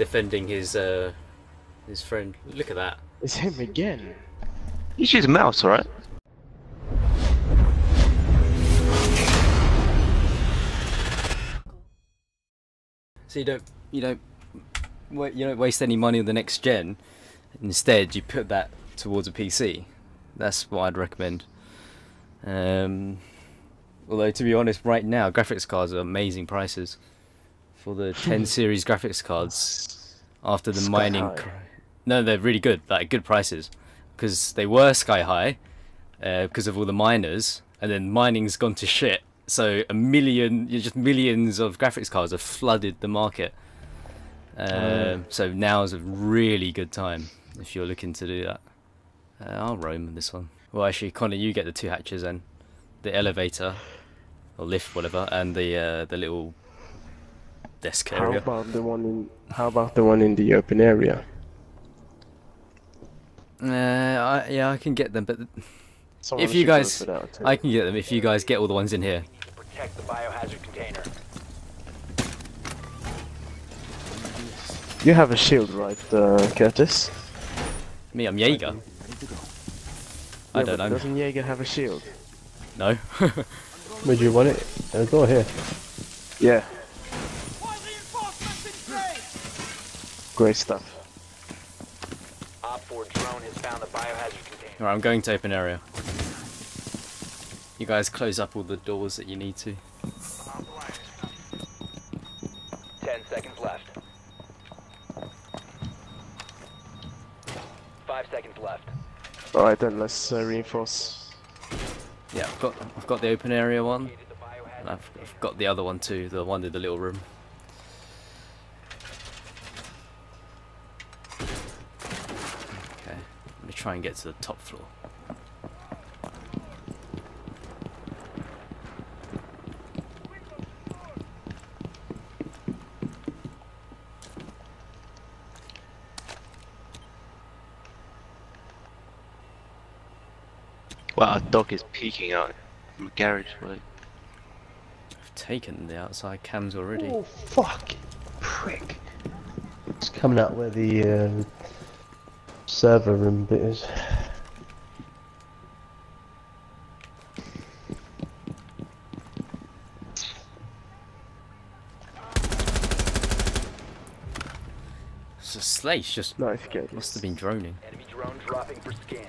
defending his uh, his friend. Look at that. It's him again. You use a mouse, alright? So you don't you don't you don't waste any money on the next gen. Instead, you put that towards a PC. That's what I'd recommend. Um, although to be honest, right now graphics cards are amazing prices for the 10 series graphics cards. After the Sky mining, no, they're really good, like good prices, because they were sky high uh, because of all the miners, and then mining's gone to shit. So a million, just millions of graphics cards have flooded the market. Um, so now is a really good time if you're looking to do that. Uh, I'll roam this one. Well, actually, Connor, you get the two hatches and the elevator or lift, whatever, and the uh, the little desk How about the one in? How about the one in the open area? Uh, I, yeah, I can get them, but Someone if you guys, for that, too. I can get them if you guys get all the ones in here. Protect the biohazard container. You have a shield, right, uh, Curtis? Me, I'm Jaeger. I Yeah, don't but know. Doesn't Jaeger have a shield? No. Would you want it? Uh, go here. Yeah. Great stuff. Op 4 drone has found the biohazard container. Alright, I'm going to open area. You guys close up all the doors that you need to. 10 seconds left. 5 seconds left. Alright then, let's uh, reinforce. Yeah, I've got I've got the open area one. Located the biohazard And I've, I've got the other one too, the one in the little room. Okay, let me try and get to the top floor. Wow, a dog is peeking out from a garage. Like, I've taken the outside cams already. Oh, fuck! Prick! It's coming out where the uh, server room bit is. It's a Slash just Nice, Curtis. must have been droning. Enemy drone dropping for scan.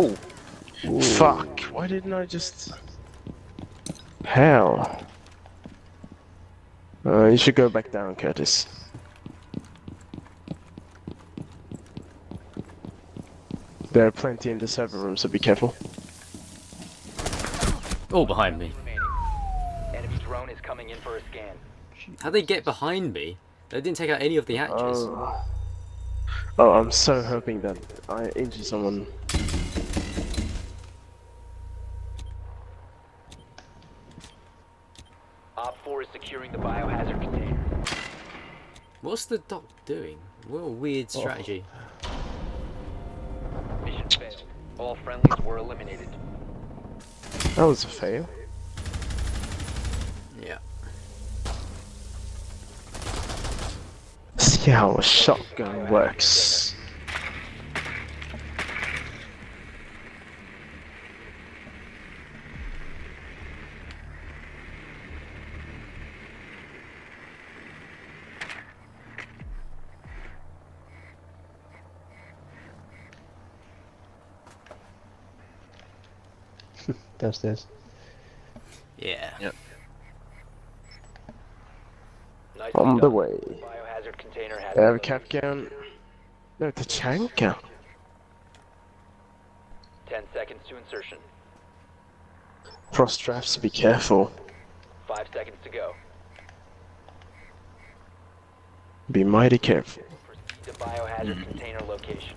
Oh! Fuck! Why didn't I just... Hell. Uh, you should go back down, Curtis. There are plenty in the server room, so be careful. All behind me. Enemy drone is coming in for a scan. How'd they get behind me? They didn't take out any of the hatches. Oh. oh, I'm so hoping that I injure someone. Op 4 is securing the biohazard container. What's the doc doing? What a weird oh. strategy. Mission failed. All friendlies were eliminated. That was a fail. Yeah. See how a shotgun works. Downstairs. Yeah. Nicely On the done. way. Biohazard container has I have a been cap gun. No, Tachanka. 10 seconds to insertion. Frost drafts, be careful. 5 seconds to go. Be mighty careful. Proceed to biohazard container location.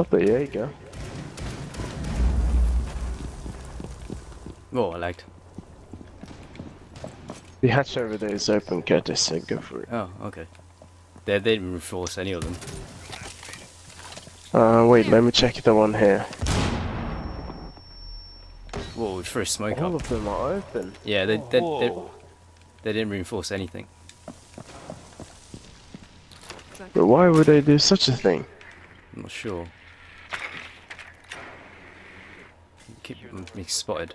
Got the Jaeger. Oh, I lagged. The hatch over there is open, Curtis, so go for it. Oh, okay. They, they didn't reinforce any of them. Uh, wait, let me check the one here. Whoa, we threw smoke All up. of them are open. Yeah, they, they, they, they didn't reinforce anything. But why would they do such a thing? I'm not sure. Keep me spotted.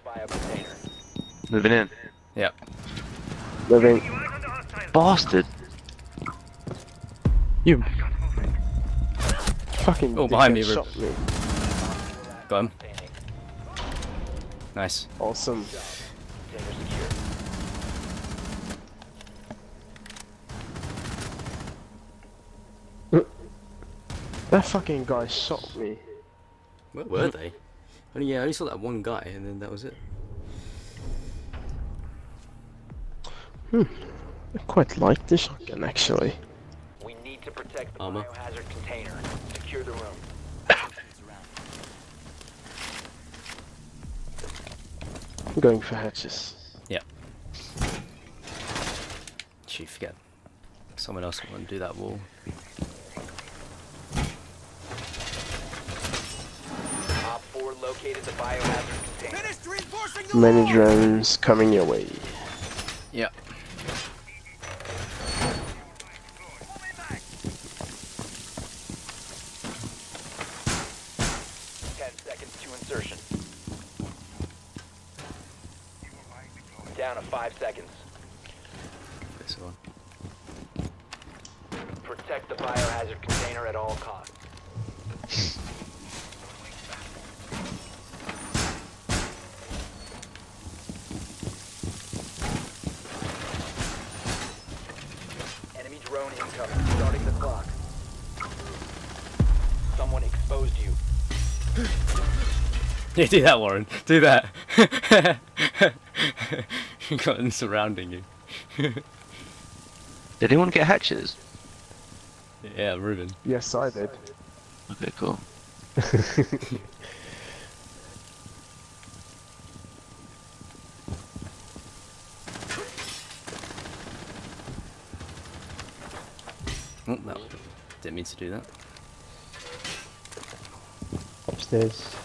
Moving in. Yeah. Moving. Bastard. You. Fucking. Oh, behind me, dickhead shot me. Got him. Nice. Awesome. That fucking guy shot me. Where were they? Only, yeah, I only saw that one guy, and then that was it. Hmm. I quite like this shotgun actually. We need to protect the Armor. biohazard container. Secure the room. I'm going for hatches. Gee, forget. Someone else want to do that wall. Op 4 located the biohazard container. Many drones coming your way. Yeah. Ten seconds to insertion. Down to five seconds. This one. Protect the biohazard container at all costs. Enemy drone incoming. Starting the clock. Someone exposed you. Yeah, do that, Warren. Do that. You've got them surrounding you. Did anyone get hatches? Yeah, Ruben. Yes, I did. Okay, cool. Oh, no. Didn't mean to do that. Upstairs.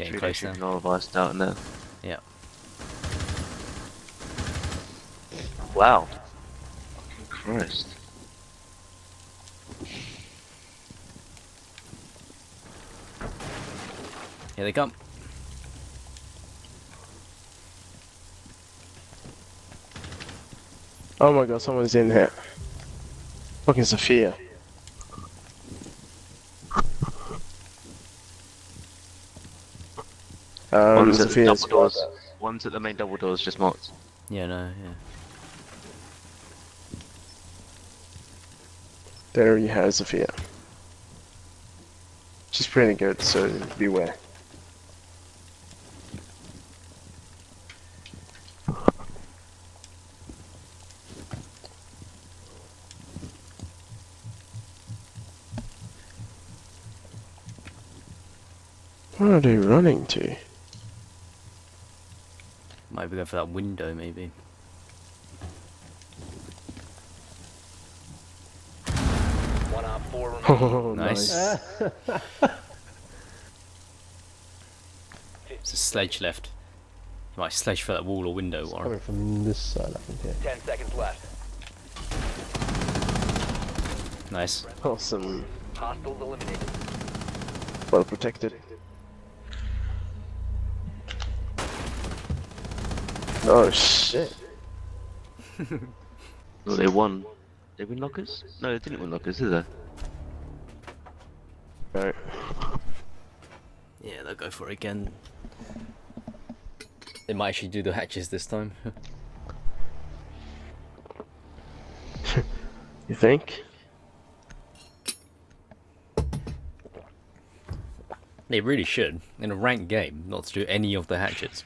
Getting Pretty close now. all of us down there. Yeah. Wow. Fucking Christ. Here they come. Oh my god, someone's in here. Fucking Zofia. One's at the Zofia's double doors. One's at the main double doors, just marked. Yeah, no, yeah. There you have Sophia. She's pretty good, so beware. Where are they running to? Might be going for that window, maybe. One op four remaining. Oh, Nice. nice. It's a sledge left. You might sledge for that wall or window, Warren. Coming from this side, I think. Yeah. Ten seconds left. Nice. Awesome. Hostiles eliminated. Well protected. Oh shit. Oh, they won. They win lockers? No, they didn't win lockers, did they? Right. Yeah, they'll go for it again. They might actually do the hatches this time. You think? they really should, in a ranked game, not to do any of the hatches.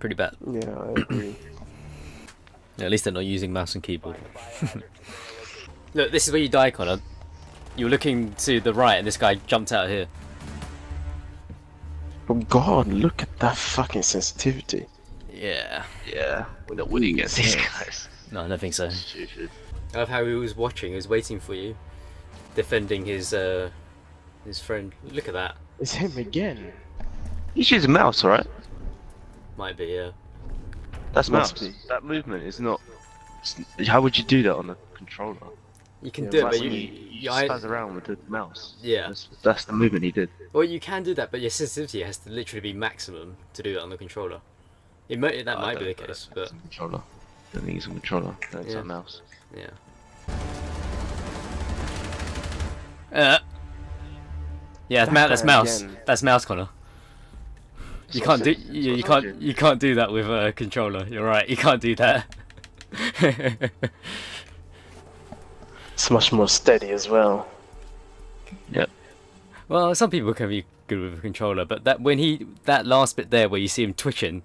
It's pretty bad. Yeah, I agree. Yeah, at least they're not using mouse and keyboard. Look, this is where you die, Connor. You were looking to the right, and this guy jumped out here. oh god, look at that fucking sensitivity. Yeah. Yeah. We're not winning against these guys. No, I don't think so. Stupid. I love how he was watching, he was waiting for you, defending his uh, his friend. Look at that. It's him again. He's using mouse, alright? Might be, yeah. That's Must mouse. be. That movement is not. How would you do that on a controller? You can Yeah, do it, but you, you, you, you I, spaz around with the mouse. Yeah. That's, that's the movement he did. well, you can do that, but your sensitivity has to literally be maximum to do that on the controller. It might, that I might be the case, but think it's a controller. I don't think it's a controller. No, it's Yeah. a mouse. yeah. Uh. Yeah, that's, that's mouse. again. That's mouse, Connor. You can't do. You, you That's what I can't. You can't do that with a controller. You're right. You can't do that. It's much more steady as well. Yep. Well, some people can be good with a controller, but that when he that last bit there where you see him twitching,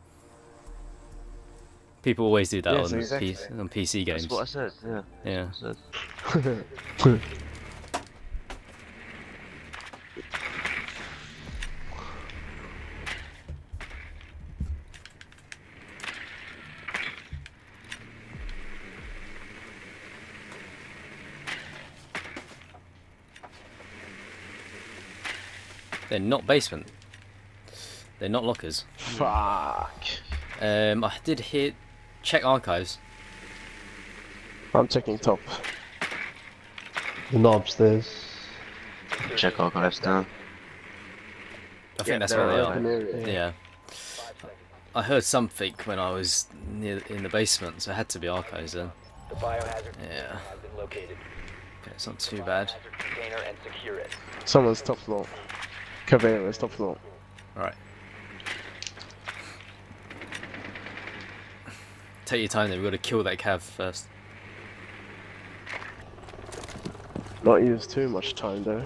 people always do that Yes, on exactly. PC, on PC games. That's what I said. Yeah. Yeah. I said. They're not basement. They're not lockers. Fuck. Um, I did hear check archives. I'm checking top. The knobs, there's. Check archives down. I think Yeah, that's where they are. area. Yeah. I heard something when I was near in the basement, so it had to be archives then. The biohazard Yeah. has been located. Okay, it's not too bad. And it. Someone's top floor. Caveira is top floor. Alright. Take your time then, we've got to kill that cav first. Not use too much time though.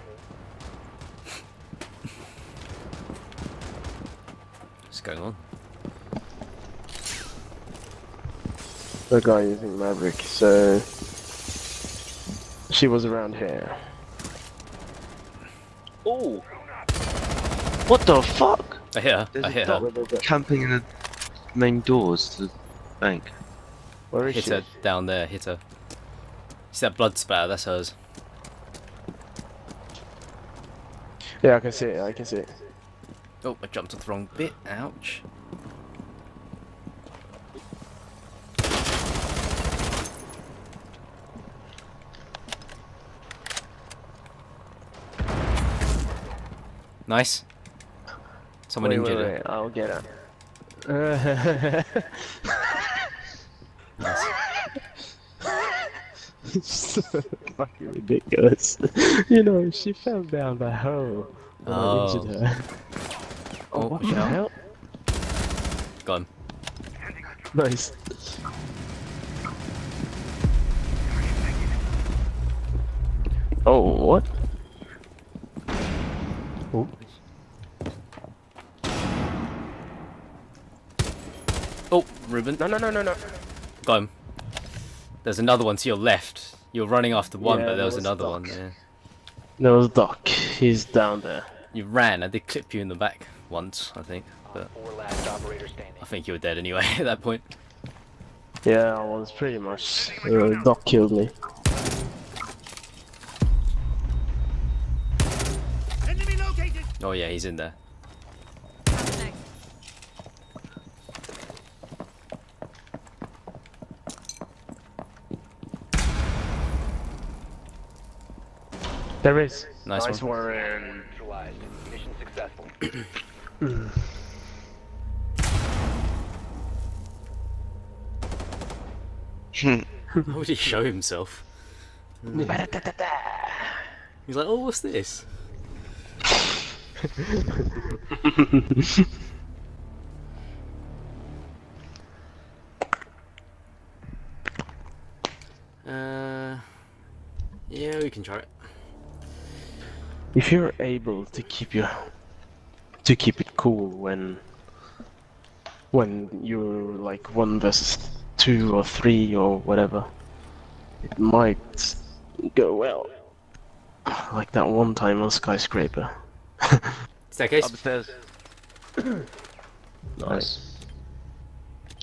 What's going on? The guy using Maverick, so she was around here. Oh! What the fuck? I hit her. There's I a hit her. Camping in the main doors to the bank. Where is Hit she? her down there, hit her. See that blood spatter, that's hers. Yeah, I can see it. I can see it. Oh, I jumped on the wrong bit. Ouch. Nice. Someone wait, injured wait, her. wait. I'll get her. so fucking ridiculous. You know, she fell down the hole. And I oh. injured Oh. her. Oh, oh what watch the out. hell? Gone. Nice. Oh, what? Oh, Oh, Ruben. No, no, no, no, no. Got him. There's another one to your left. You're running after one, Yeah, but there there was was another Doc. one. Yeah. There was Doc. He's down there. You ran. I did clip you in the back once, I think, but Four last operator standing. I think you were dead anyway at that point. Yeah, I was pretty much. Uh, Doc killed me. Oh yeah, he's in there. There is. Nice nice one. Warren. Neutralized. Mission successful. Hmm. How would he show himself? He's like, oh, what's this? uh, yeah, we can try it. If you're able to keep your to keep it cool when when you're like one versus two or three or whatever, it might go well. Like that one time on skyscraper. Staircase. Upstairs. Nice.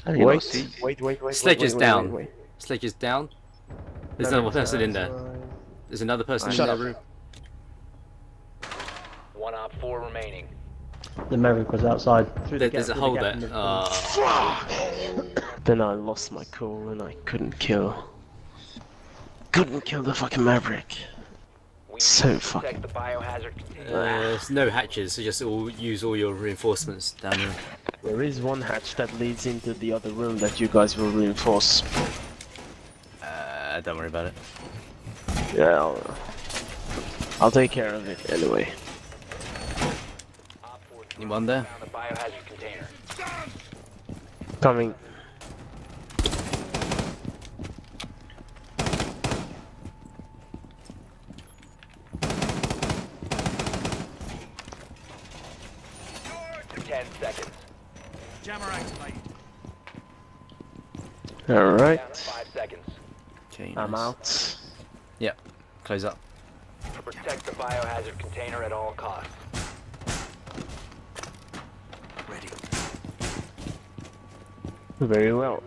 How do you not Wait, see? wait, wait, wait. Sledge wait, is wait, down. Wait, wait. Sledge is down. There's No, no, another person in there. There's another person in Shut there. up. Room. One op four remaining. the Maverick was outside. Through There, the gap, there's a through the hole there. Uh, Then I lost my cool and I couldn't kill. Couldn't kill the fucking Maverick. We So need fucking- the biohazard uh, there's no hatches, so just all use all your reinforcements down there. There is one hatch that leads into the other room that you guys will reinforce. Uh, don't worry about it. Yeah, I'll, I'll take care of it anyway. Op four Anyone there? found the biohazard container. Coming. Ten seconds. Down to Alright, five seconds. Okay, I'm nice. out. Close up. Protect the biohazard container at all costs. Very well.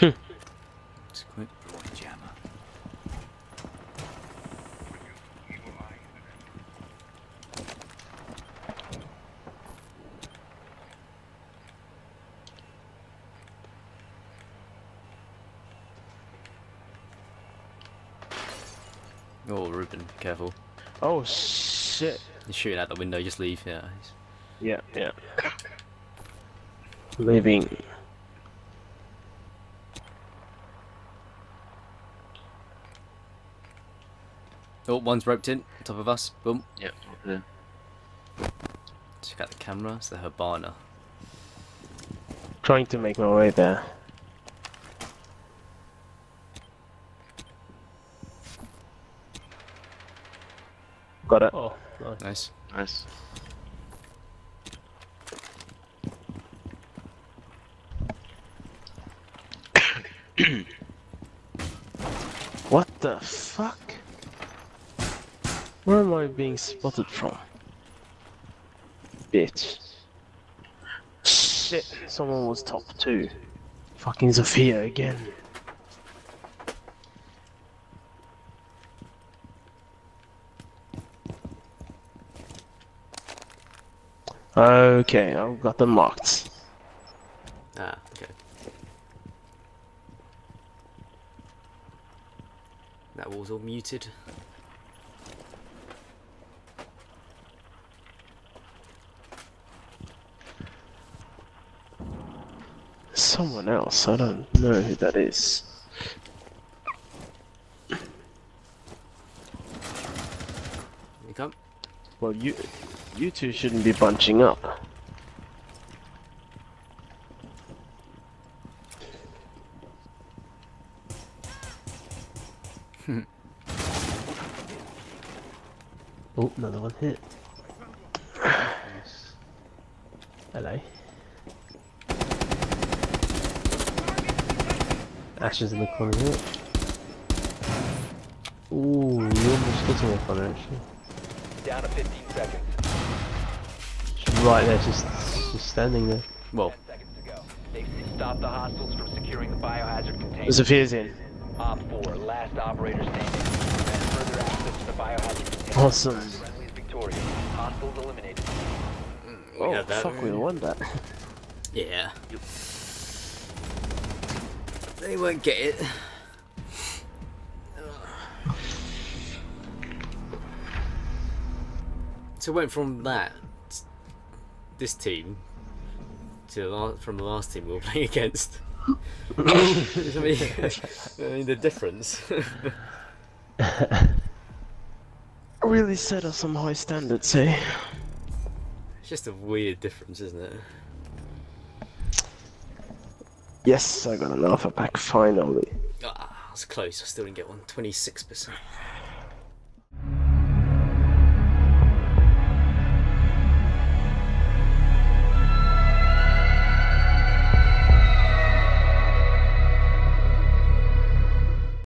Just quick. Oh, Ruben, be careful. Oh shit. He's shooting out the window, just leave. Yeah. Yeah, yeah. Leaving. Oh, one's roped in, top of us. Boom. Yeah, over there. Check out the camera. It's the Hibana. Trying to make my way there. Got it. Oh, nice. Nice. Nice. What the fuck? Where am I being spotted from? Bitch. Shit, someone was top two. Fucking Zofia again. Okay, I've got them locked. Ah, okay. That wall's was all muted. Someone else. I don't know who that is. You come. Well, you you two shouldn't be bunching up. Oh, another one hit. Nice. Hello. Ashes in the corner here. Ooh, you almost got him up on it actually. Down to 15 seconds. Just right there, just, just standing there. Well, 10 seconds to. They've stopped the hostiles from securing the biohazard container. Zofia's in. Op 4, last operator standing. Prevent further access to the biohazard container. Awesome. Friendly is victorious. Hostiles eliminated. Hmm, oh, had that. fuck, we won that. yeah. They won't get it. So it went from that, this team, to the la- from the last team we were playing against. I mean, I mean the difference. Really set us some high standards, eh? it's just a weird difference, isn't it? Yes, I got an alpha pack finally. Ah, I was close. I still didn't get one. Twenty six percent.